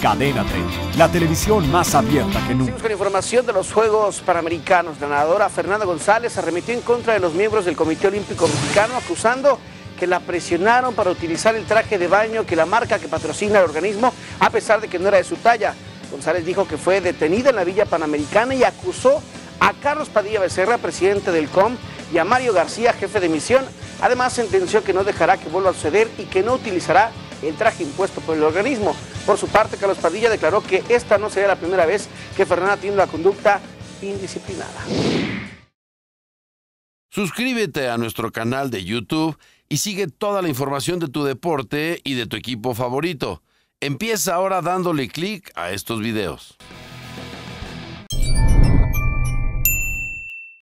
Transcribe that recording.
Cadena 30, la televisión más abierta que nunca. Con información de los Juegos Panamericanos. La nadadora Fernanda González arremetió en contra de los miembros del Comité Olímpico Mexicano acusando que la presionaron para utilizar el traje de baño que la marca que patrocina el organismo a pesar de que no era de su talla. González dijo que fue detenida en la Villa Panamericana y acusó a Carlos Padilla Becerra, presidente del COM, y a Mario García, jefe de misión. Además sentenció que no dejará que vuelva a suceder y que no utilizará el traje impuesto por el organismo. Por su parte, Carlos Padilla declaró que esta no sería la primera vez que Fernanda tiene una conducta indisciplinada. Suscríbete a nuestro canal de YouTube y sigue toda la información de tu deporte y de tu equipo favorito. Empieza ahora dándole clic a estos videos.